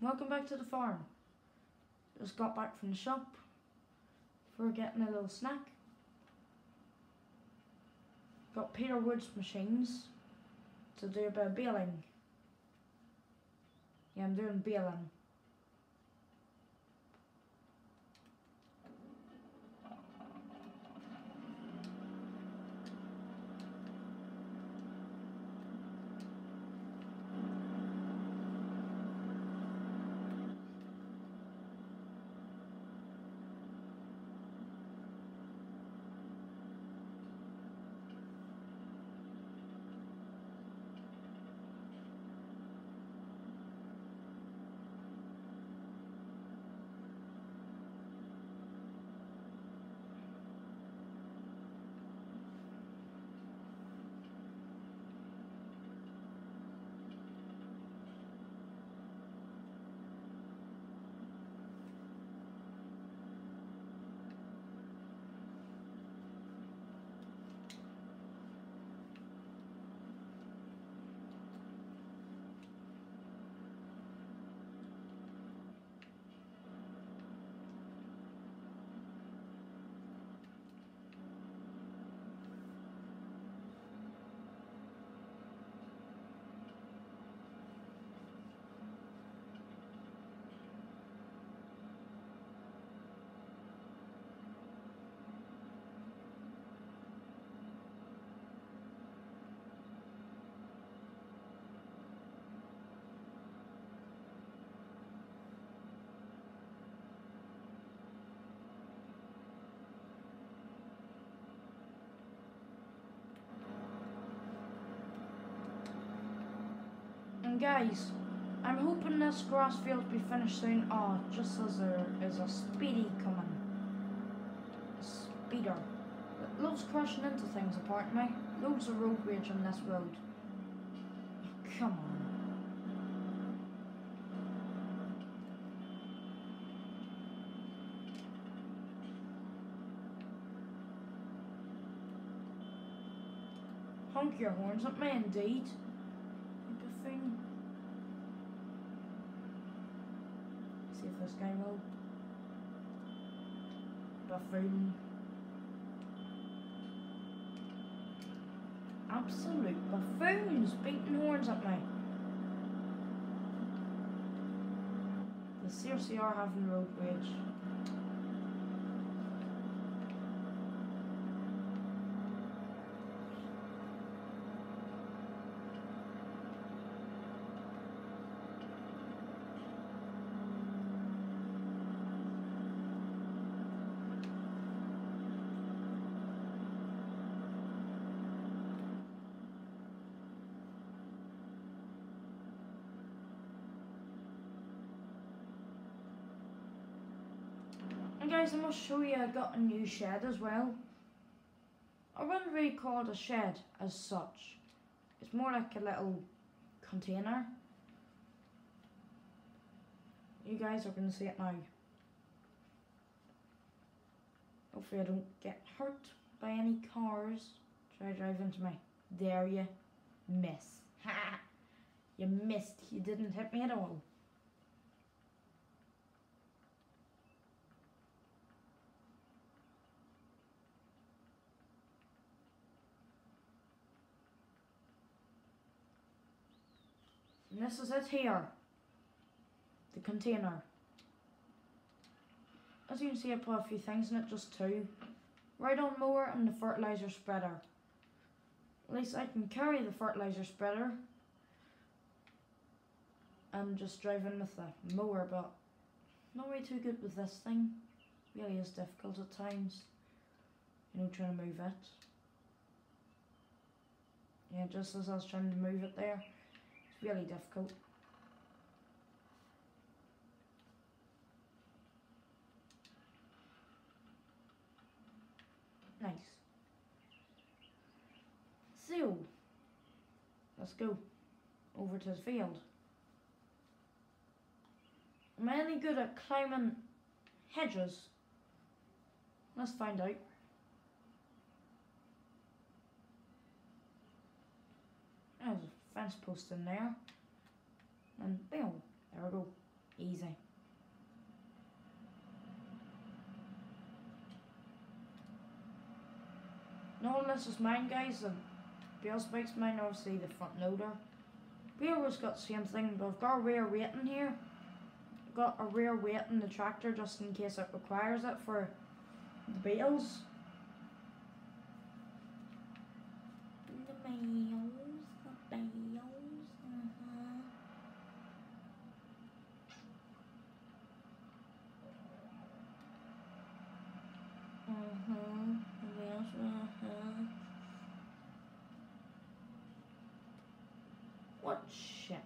welcome back to the farm. Just got back from the shop for getting a little snack. Got Peter Wood's machines to do a bit of baling. Yeah, I'm doing baling. And guys, I'm hoping this grass field be finished soon. Oh, just as there is a speedy coming. A speeder. Loves crashing into things apparently. Loads of road rage on this road. Come on. Honk your horns at me indeed. You buffoon. Will. Buffoon. Absolute buffoons beating horns at me. The are having road rage. And guys, I must show you I got a new shed as well. I wouldn't really call it a shed as such. It's more like a little container. You guys are going to see it now. Hopefully I don't get hurt by any cars. Try to drive into me. There you miss. Ha! You missed. You didn't hit me at all. And this is it here. The container. As you can see I put a few things in it, just two. Right on mower and the fertilizer spreader. At least I can carry the fertilizer spreader. And just drive in with the mower, but not really too good with this thing. Really is difficult at times. You know, trying to move it. Yeah, just as I was trying to move it there. It's really difficult. Nice. So, let's go over to the field. Am I any good at climbing hedges? Let's find out. There's a fence post in there. And boom, there we go. Easy. No, this is mine, guys. The Bale Spike's mine, obviously the front loader. Bearwood's got the same thing, but I've got a rear waiting here. I've got a rear weight in the tractor just in case it requires it for the bales. The bales, the bales, uh-huh. Uh-huh, the bales, uh-huh. What shit?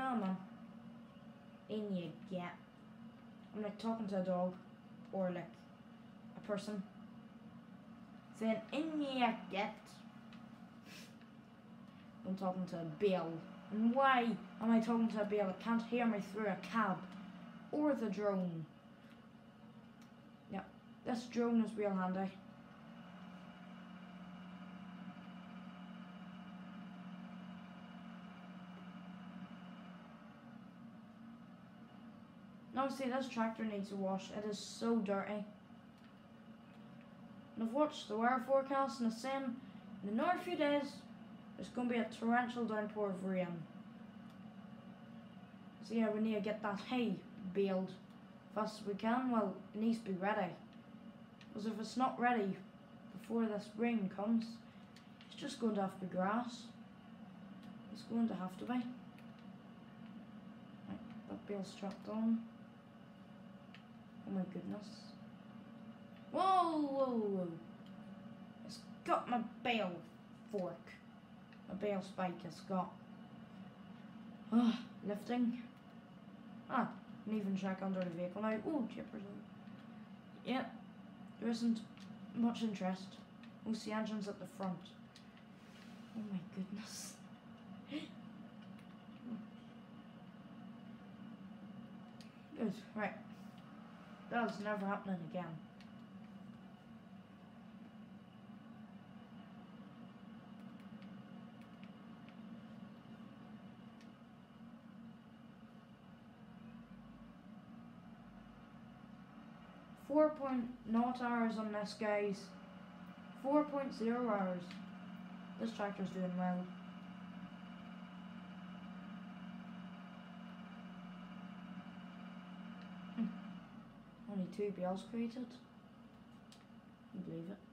Come on. Um, in you get. I'm like talking to a dog or like a person. Saying in you get. I'm talking to a bill. And why am I talking to a bill? It can't hear me through a cab or the drone. Yep, this drone is real handy. Now see this tractor needs a wash. It is so dirty. And I've watched the weather forecast and it's saying in another few days there's going to be a torrential downpour of rain. So yeah, we need to get that hay baled fast as we can. Well, it needs to be ready. Because if it's not ready before this rain comes, it's just going to have to be grass. It's going to have to be. Right, that bale's strapped on. Oh my goodness. Whoa, whoa, whoa. It's got my bale fork. My bale spike it's got. Ah, lifting. Ah, and even check under the vehicle now. Oh, chippers. Yeah, there isn't much interest. Most see engines at the front. Oh my goodness. Good, right. That's never happening again. Four point not hours on this guys. Four point zero hours. This tractor's doing well. Only two bales created. You believe it?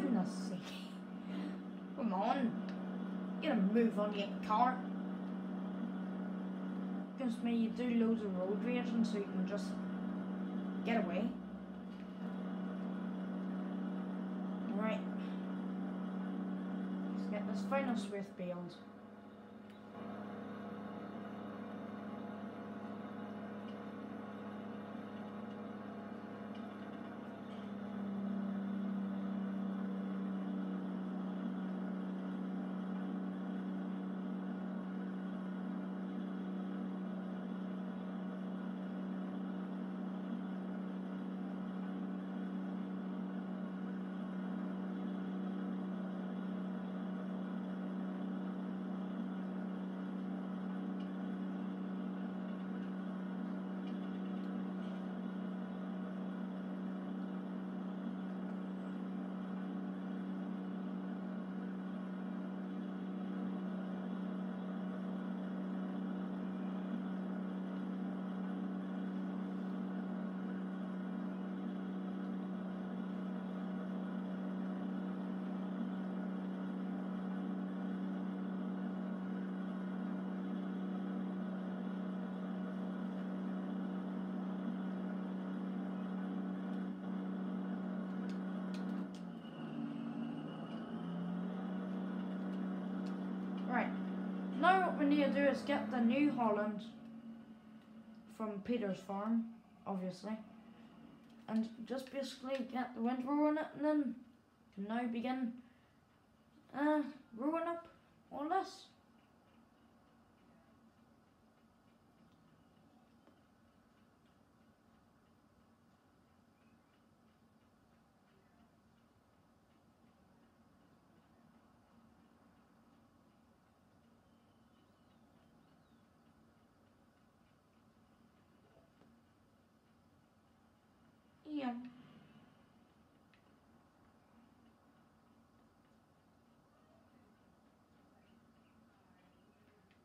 Goodness sake. Come on. Get a move on your car. Goodness me, you do loads of road raging so you can just get away. Right. Let's get this final Swift build. Do is get the New Holland from Peter's farm, obviously, and just basically get the windrow in it, and then can now begin uh, rowing up all this. Yeah.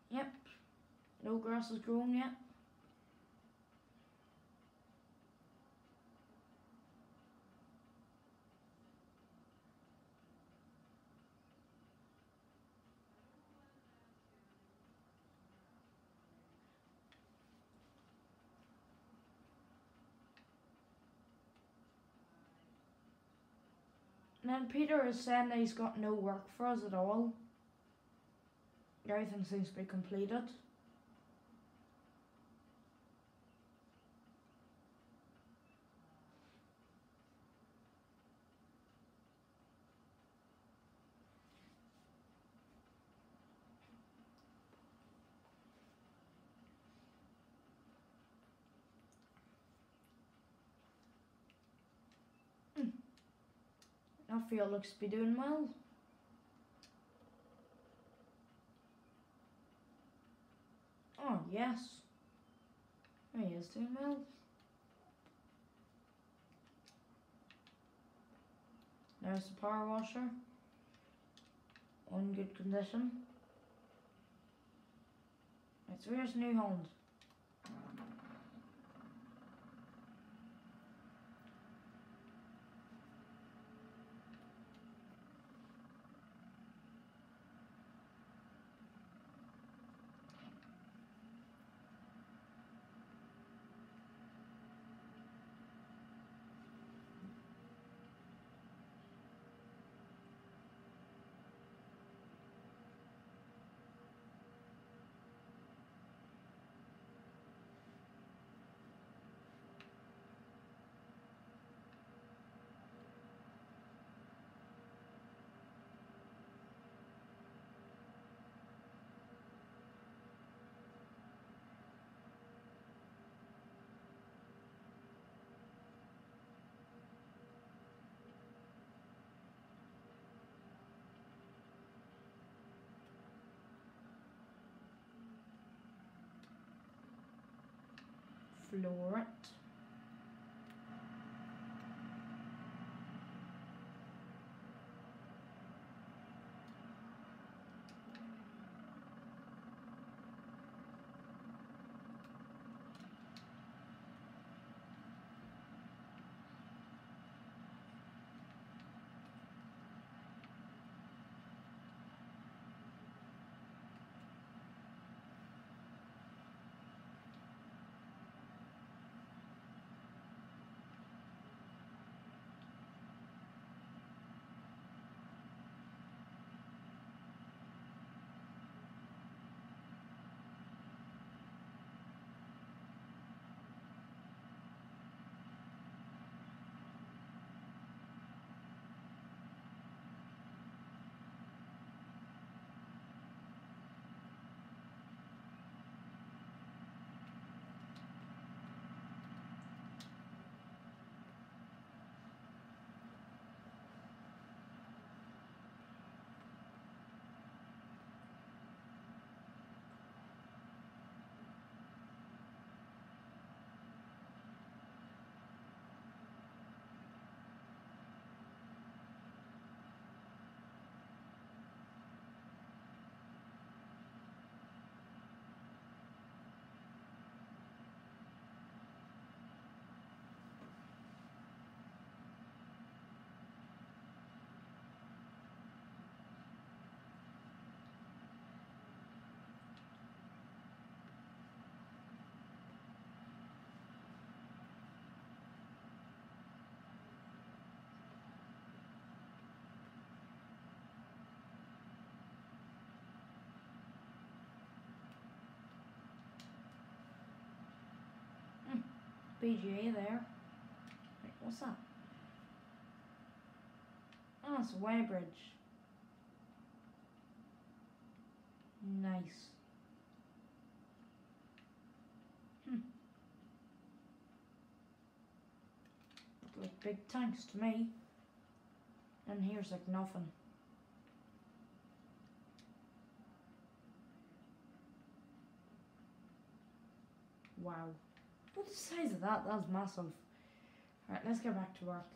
Yep. No grass has grown yet. And then Peter is saying that he's got no work for us at all. Everything seems to be completed. Hmm. That field looks to be doing well. Oh, yes. He is doing well. There's the power washer. On good condition. It's so here's New Holland. Floor PGA there. Wait, what's that? Oh, it's a weighbridge. Nice. Hmm. Big tanks to me. And here's like nothing. Wow. The size of that, that was massive. Alright, let's get back to work.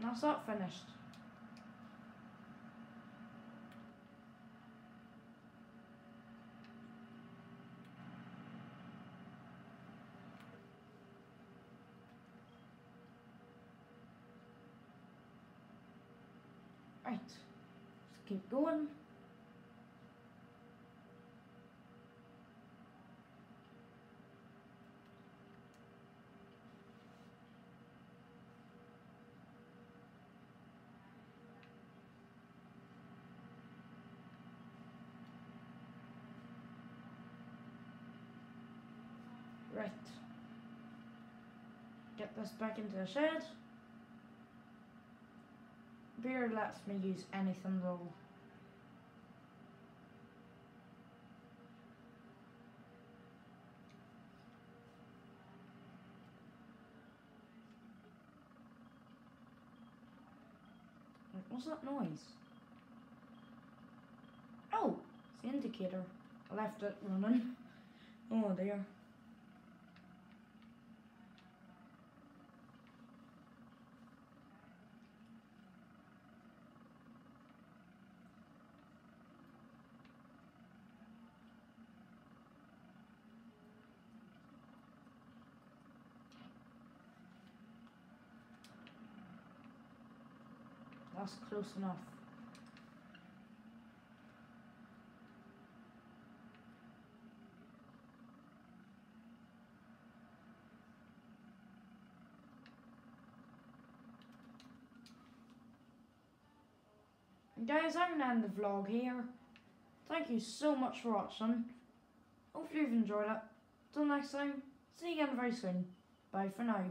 That's that finished. Right, let's keep going. Right. Get this back into the shed. Beer lets me use anything though. What's that noise? Oh, it's the indicator. I left it running. Oh dear. That's close enough. Guys, I'm gonna end the vlog here. Thank you so much for watching. Hopefully you've enjoyed it. Till next time, see you again very soon. Bye for now.